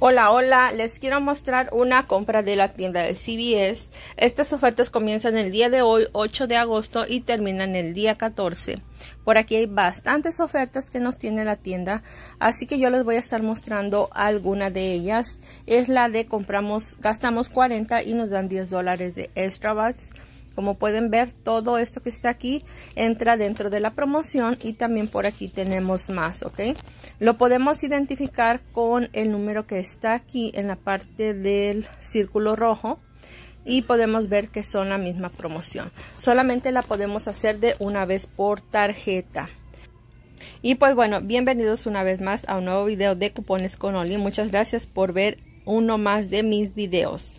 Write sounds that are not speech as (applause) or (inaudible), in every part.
Hola, hola, les quiero mostrar una compra de la tienda de CVS. Estas ofertas comienzan el día de hoy, 8 de agosto, y terminan el día 14. Por aquí hay bastantes ofertas que nos tiene la tienda, así que yo les voy a estar mostrando alguna de ellas. Es la de compramos, gastamos 40 y nos dan 10 dólares de extra bucks. Como pueden ver, todo esto que está aquí entra dentro de la promoción y también por aquí tenemos más, ¿ok? Lo podemos identificar con el número que está aquí en la parte del círculo rojo y podemos ver que son la misma promoción. Solamente la podemos hacer de una vez por tarjeta. Y pues bueno, bienvenidos una vez más a un nuevo video de cupones con Oli. Muchas gracias por ver uno más de mis videos.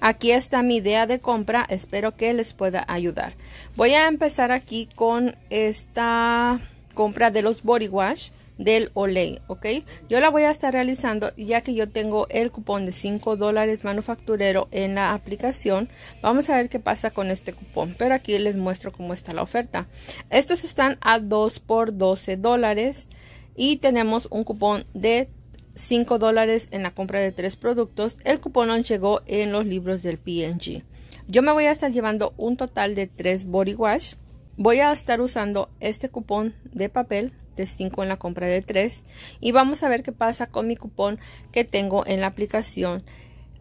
Aquí está mi idea de compra, espero que les pueda ayudar. Voy a empezar aquí con esta compra de los body wash del Olay, ¿ok? Yo la voy a estar realizando ya que yo tengo el cupón de 5 dólares manufacturero en la aplicación. Vamos a ver qué pasa con este cupón, pero aquí les muestro cómo está la oferta. Estos están a 2 por 12 dólares y tenemos un cupón de 5 dólares en la compra de tres productos. El cupón llegó en los libros del PNG. Yo me voy a estar llevando un total de 3 body wash. Voy a estar usando este cupón de papel de 5 en la compra de 3 y vamos a ver qué pasa con mi cupón que tengo en la aplicación.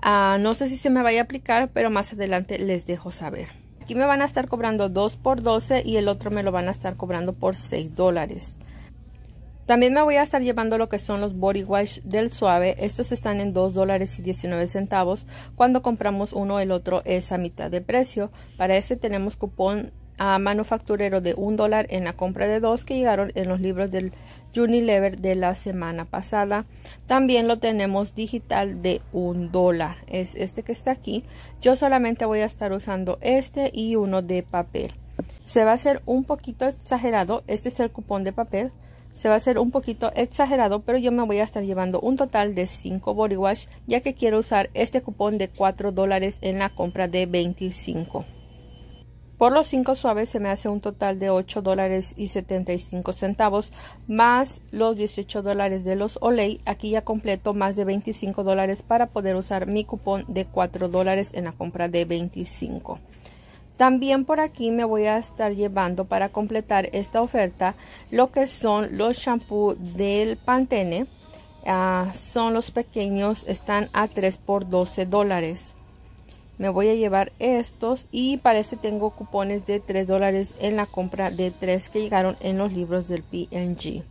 Ah, no sé si se me vaya a aplicar, pero más adelante les dejo saber. Aquí me van a estar cobrando 2 por 12 y el otro me lo van a estar cobrando por 6 dólares. También me voy a estar llevando lo que son los body wash del suave. Estos están en 2 dólares y 19 centavos. Cuando compramos uno, el otro es a mitad de precio. Para ese tenemos cupón a manufacturero de un dólar en la compra de dos que llegaron en los libros del Unilever de la semana pasada. También lo tenemos digital de un dólar. Es este que está aquí. Yo solamente voy a estar usando este y uno de papel. Se va a hacer un poquito exagerado. Este es el cupón de papel se va a hacer un poquito exagerado, pero yo me voy a estar llevando un total de 5 body wash, ya que quiero usar este cupón de 4 dólares en la compra de 25. Por los 5 suaves se me hace un total de 8 dólares y 75 centavos, más los 18 dólares de los Olay. Aquí ya completo más de 25 dólares para poder usar mi cupón de 4 dólares en la compra de 25. También por aquí me voy a estar llevando para completar esta oferta lo que son los shampoos del Pantene. Ah, son los pequeños, están a 3 por 12 dólares. Me voy a llevar estos y parece tengo cupones de 3 dólares en la compra de 3 que llegaron en los libros del PNG.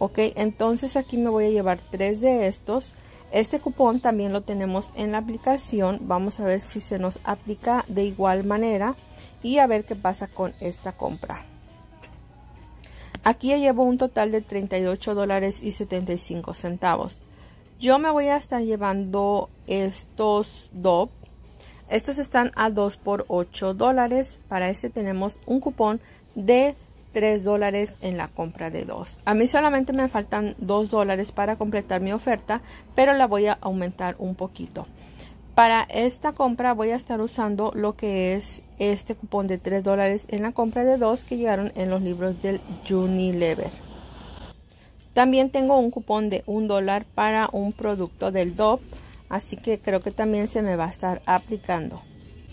Ok, entonces aquí me voy a llevar 3 de estos este cupón también lo tenemos en la aplicación. Vamos a ver si se nos aplica de igual manera y a ver qué pasa con esta compra. Aquí llevo un total de 38 dólares y 75 centavos. Yo me voy a estar llevando estos DOP. Estos están a 2 por 8 dólares. Para ese tenemos un cupón de 3 dólares en la compra de 2. A mí solamente me faltan 2 dólares para completar mi oferta, pero la voy a aumentar un poquito. Para esta compra voy a estar usando lo que es este cupón de 3 dólares en la compra de 2 que llegaron en los libros del Unilever. También tengo un cupón de 1 dólar para un producto del DOP, así que creo que también se me va a estar aplicando.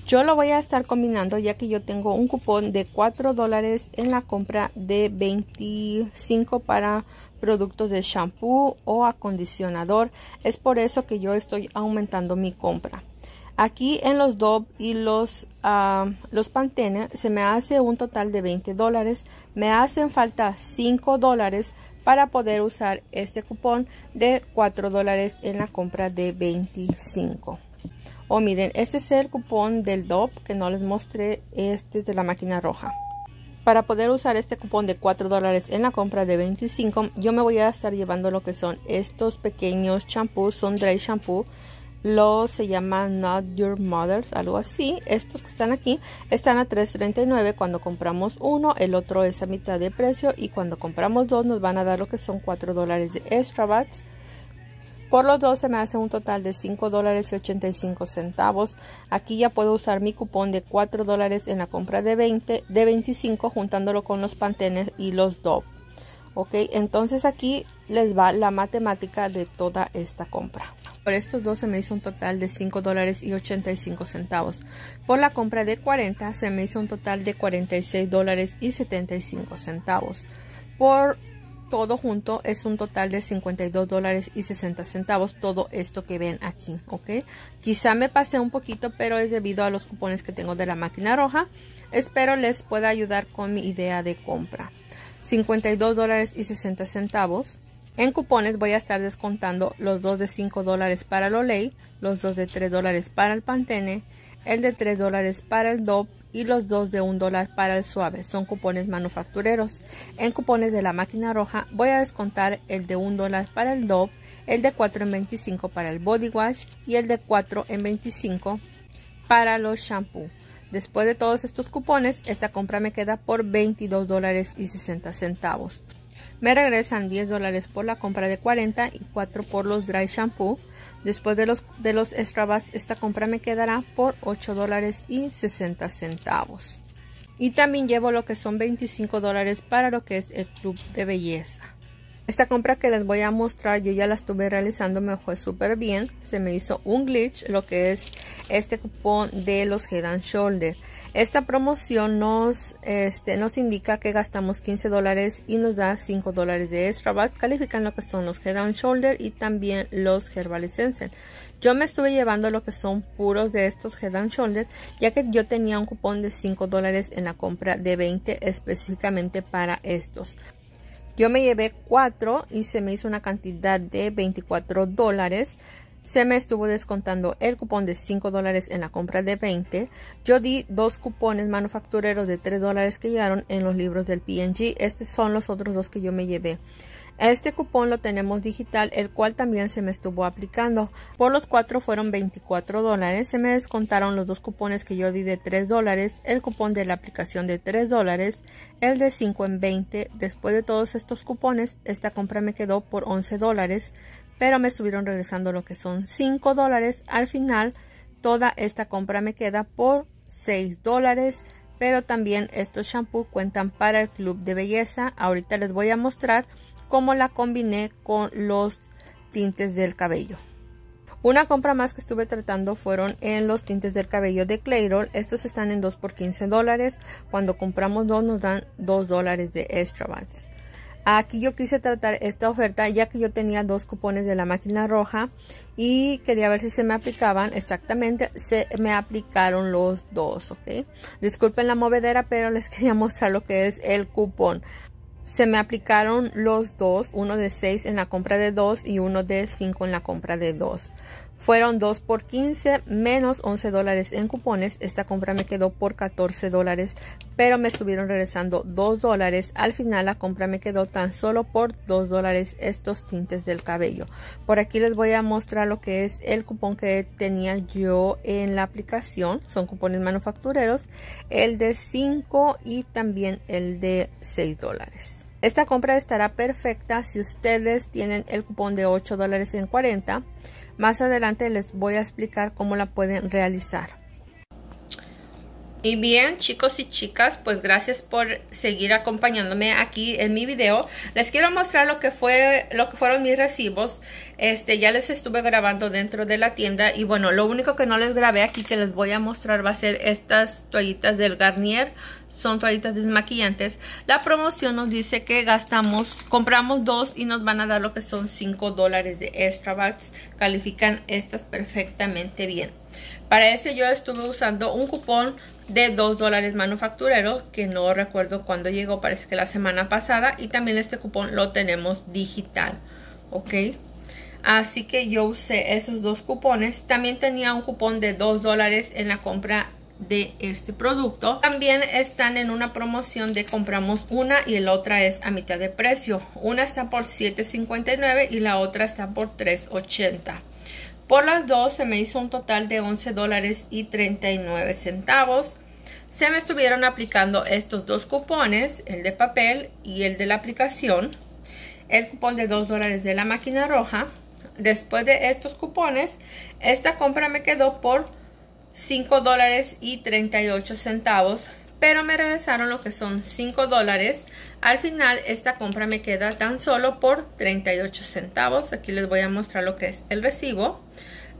Yo lo voy a estar combinando ya que yo tengo un cupón de 4 dólares en la compra de 25 para productos de shampoo o acondicionador. Es por eso que yo estoy aumentando mi compra. Aquí en los Dove y los, uh, los Pantene se me hace un total de 20 dólares. Me hacen falta 5 dólares para poder usar este cupón de 4 dólares en la compra de 25. Oh, miren, este es el cupón del DOP que no les mostré, este es de la máquina roja. Para poder usar este cupón de 4 dólares en la compra de 25, yo me voy a estar llevando lo que son estos pequeños champús, son dry shampoo. Los se llaman Not Your Mother's, algo así. Estos que están aquí están a $3.39 cuando compramos uno, el otro es a mitad de precio y cuando compramos dos nos van a dar lo que son 4 dólares de extra bats por los dos se me hace un total de 5 dólares y 85 centavos. Aquí ya puedo usar mi cupón de 4 dólares en la compra de 20, de 25 juntándolo con los pantenes y los DOP. Ok, entonces aquí les va la matemática de toda esta compra. Por estos dos se me hizo un total de 5 dólares y 85 centavos. Por la compra de 40 se me hizo un total de 46 dólares y 75 centavos. Por todo junto es un total de 52 dólares y 60 centavos todo esto que ven aquí ok quizá me pasé un poquito pero es debido a los cupones que tengo de la máquina roja. Espero les pueda ayudar con mi idea de compra. 52 dólares y 60 centavos. En cupones voy a estar descontando los dos de 5 dólares para el Olay, los dos de 3 dólares para el Pantene, el de 3 dólares para el DOP y los dos de un dólar para el suave. Son cupones manufactureros. En cupones de la máquina roja voy a descontar el de un dólar para el Dove, el de 4 en 25 para el body wash y el de 4 en 25 para los shampoo. Después de todos estos cupones, esta compra me queda por 22 dólares y 60 centavos. Me regresan 10 dólares por la compra de 40 y 4 por los dry shampoo. Después de los, de los extras, esta compra me quedará por 8 dólares y 60 centavos. Y también llevo lo que son 25 dólares para lo que es el club de belleza. Esta compra que les voy a mostrar yo ya la estuve realizando, me fue súper bien. Se me hizo un glitch, lo que es este cupón de los Head and Shoulder. Esta promoción nos, este, nos indica que gastamos 15 dólares y nos da 5 dólares de extra. Califican lo que son los Head and Shoulder y también los Herbal Essence. Yo me estuve llevando lo que son puros de estos Head and Shoulder, ya que yo tenía un cupón de 5 dólares en la compra de 20 específicamente para estos. Yo me llevé cuatro y se me hizo una cantidad de 24 dólares. Se me estuvo descontando el cupón de 5 dólares en la compra de 20. Yo di dos cupones manufactureros de 3 dólares que llegaron en los libros del PNG. Estos son los otros dos que yo me llevé. Este cupón lo tenemos digital, el cual también se me estuvo aplicando. Por los cuatro fueron 24 dólares. Se me descontaron los dos cupones que yo di de 3 dólares, el cupón de la aplicación de 3 dólares, el de 5 en 20. Después de todos estos cupones, esta compra me quedó por 11 dólares, pero me estuvieron regresando lo que son 5 dólares. Al final, toda esta compra me queda por 6 dólares pero también estos shampoos cuentan para el club de belleza. Ahorita les voy a mostrar cómo la combiné con los tintes del cabello. Una compra más que estuve tratando fueron en los tintes del cabello de Clairol. Estos están en 2 por 15 dólares. Cuando compramos dos nos dan 2 dólares de extra Aquí yo quise tratar esta oferta ya que yo tenía dos cupones de la máquina roja y quería ver si se me aplicaban exactamente. Se me aplicaron los dos, ¿ok? Disculpen la movedera, pero les (laughs) quería mostrar lo que es el cupón se me aplicaron los dos, uno de 6 en la compra de 2 y uno de 5 en la compra de 2. Fueron 2 por 15 menos 11 dólares en cupones. Esta compra me quedó por 14 dólares, pero me estuvieron regresando 2 dólares. Al final la compra me quedó tan solo por 2 dólares estos tintes del cabello. Por aquí les voy a mostrar lo que es el cupón que tenía yo en la aplicación. Son cupones manufactureros. El de 5 y también el de 6 dólares. Esta compra estará perfecta si ustedes tienen el cupón de 8 dólares en 40. Más adelante les voy a explicar cómo la pueden realizar. Y bien chicos y chicas, pues gracias por seguir acompañándome aquí en mi video. Les quiero mostrar lo que fue lo que fueron mis recibos. Este ya les estuve grabando dentro de la tienda y bueno, lo único que no les grabé aquí que les voy a mostrar va a ser estas toallitas del Garnier son toallitas desmaquillantes. La promoción nos dice que gastamos, compramos dos y nos van a dar lo que son 5 dólares de extra bucks. Califican estas perfectamente bien. Para ese yo estuve usando un cupón de 2 dólares manufacturero que no recuerdo cuándo llegó, parece que la semana pasada. Y también este cupón lo tenemos digital, ¿ok? Así que yo usé esos dos cupones. También tenía un cupón de 2 dólares en la compra de este producto. También están en una promoción de compramos una y la otra es a mitad de precio. Una está por $7.59 y la otra está por $3.80. Por las dos se me hizo un total de 11 dólares y 39 centavos. Se me estuvieron aplicando estos dos cupones, el de papel y el de la aplicación. El cupón de 2 dólares de la máquina roja. Después de estos cupones, esta compra me quedó por 5 dólares y 38 centavos pero me regresaron lo que son 5 dólares. Al final esta compra me queda tan solo por 38 centavos. Aquí les voy a mostrar lo que es el recibo.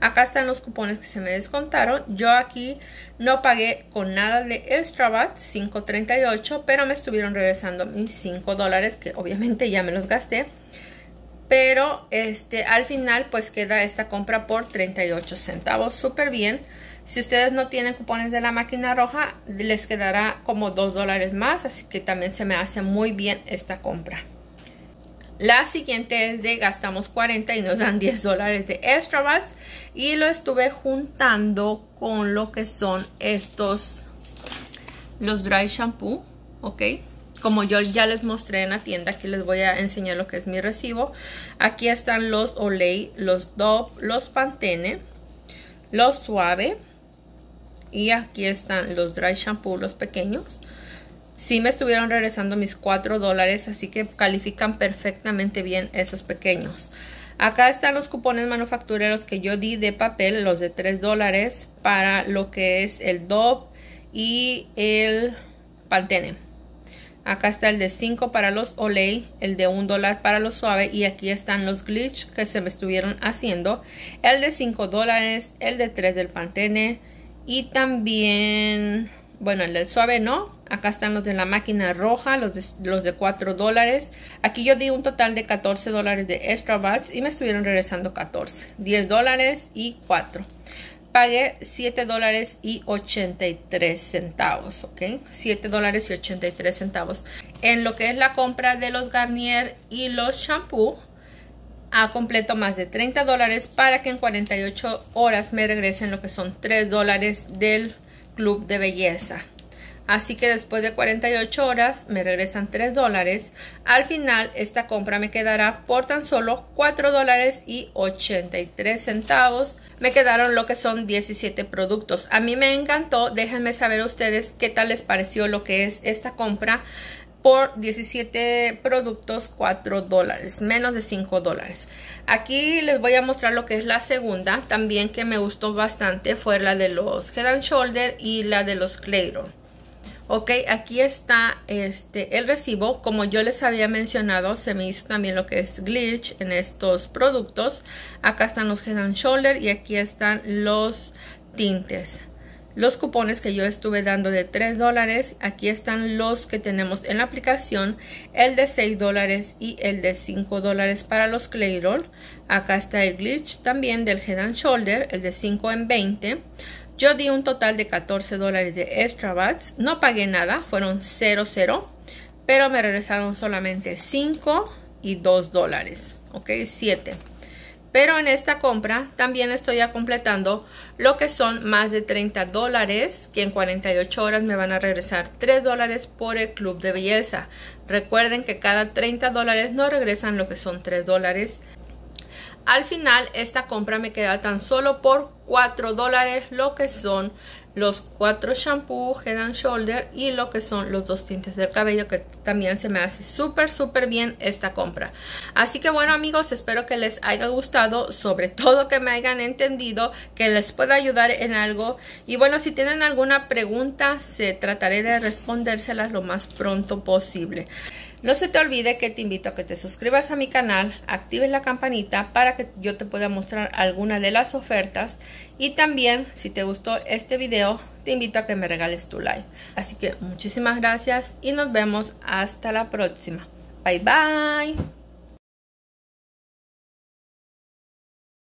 Acá están los cupones que se me descontaron. Yo aquí no pagué con nada de Extrabat, 5.38, pero me estuvieron regresando mis 5 dólares que obviamente ya me los gasté. Pero este al final pues queda esta compra por 38 centavos, súper bien. Si ustedes no tienen cupones de la máquina roja, les quedará como 2 dólares más, así que también se me hace muy bien esta compra. La siguiente es de gastamos 40 y nos dan 10 dólares de extra y lo estuve juntando con lo que son estos los dry shampoo, ok. Como yo ya les mostré en la tienda, aquí les voy a enseñar lo que es mi recibo. Aquí están los Olay, los Dove, los Pantene, los Suave y aquí están los dry shampoo, los pequeños. Sí me estuvieron regresando mis 4 dólares, así que califican perfectamente bien esos pequeños. Acá están los cupones manufactureros que yo di de papel, los de 3 dólares para lo que es el Dove y el Pantene. Acá está el de 5 para los Olay, el de 1 dólar para los suave y aquí están los glitch que se me estuvieron haciendo. El de 5 dólares, el de 3 del Pantene y también bueno, el del suave no. Acá están los de la máquina roja, los de, los de 4 dólares. Aquí yo di un total de 14 dólares de extra bats y me estuvieron regresando 14. 10 dólares y 4. Pagué 7 dólares y 83 centavos, ¿ok? 7 dólares y 83 centavos. En lo que es la compra de los Garnier y los shampoo, a completo más de 30 dólares para que en 48 horas me regresen lo que son 3 dólares del club de belleza. Así que después de 48 horas me regresan 3 dólares. Al final esta compra me quedará por tan solo 4 dólares y 83 centavos. Me quedaron lo que son 17 productos. A mí me encantó. Déjenme saber ustedes qué tal les pareció lo que es esta compra por 17 productos 4 dólares, menos de 5 dólares. Aquí les voy a mostrar lo que es la segunda, también que me gustó bastante, fue la de los Head Shoulder y la de los Clayton. Ok, aquí está este el recibo. Como yo les había mencionado, se me hizo también lo que es glitch en estos productos. Acá están los Head and Shoulder y aquí están los tintes los cupones que yo estuve dando de 3 dólares. Aquí están los que tenemos en la aplicación. El de 6 dólares y el de 5 dólares para los Clayrol. Acá está el glitch también del Head and Shoulder, el de 5 en 20. Yo di un total de 14 dólares de extra bats. No pagué nada, fueron 0, 0. Pero me regresaron solamente 5 y 2 dólares. Ok, 7. Pero en esta compra también estoy ya completando lo que son más de 30 dólares, que en 48 horas me van a regresar 3 dólares por el club de belleza. Recuerden que cada 30 dólares no regresan lo que son 3 dólares. Al final esta compra me queda tan solo por 4 dólares lo que son los cuatro shampoo Head and Shoulder y lo que son los dos tintes del cabello que también se me hace súper súper bien esta compra. Así que bueno amigos espero que les haya gustado sobre (laughs) todo que me hayan entendido que les pueda ayudar en algo. Y bueno si tienen alguna pregunta se trataré de respondérselas lo más pronto posible no se te olvide que te invito a que te suscribas a mi canal, actives la campanita para que yo te pueda mostrar alguna de las ofertas y también si te gustó este video te invito a que me regales tu like. Así que muchísimas gracias y nos vemos hasta la próxima. Bye bye.